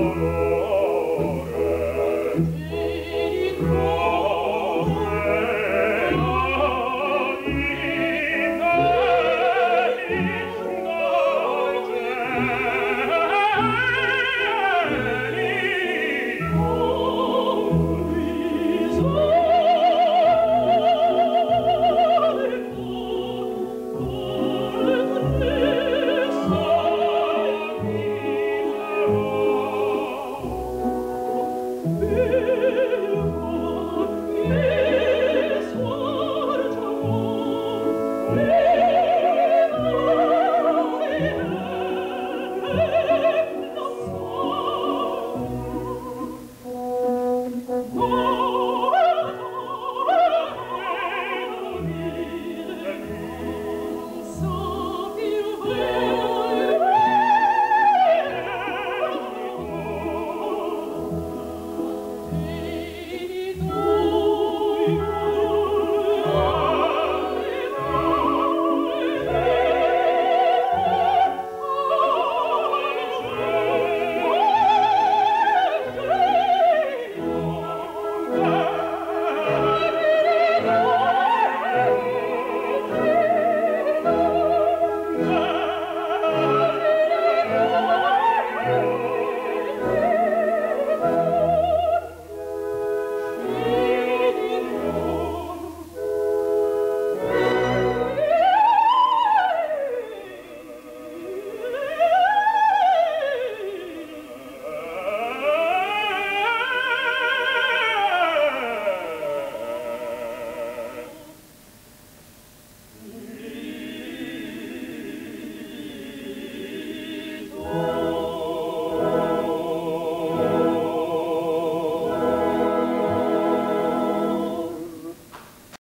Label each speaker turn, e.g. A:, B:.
A: sorrow.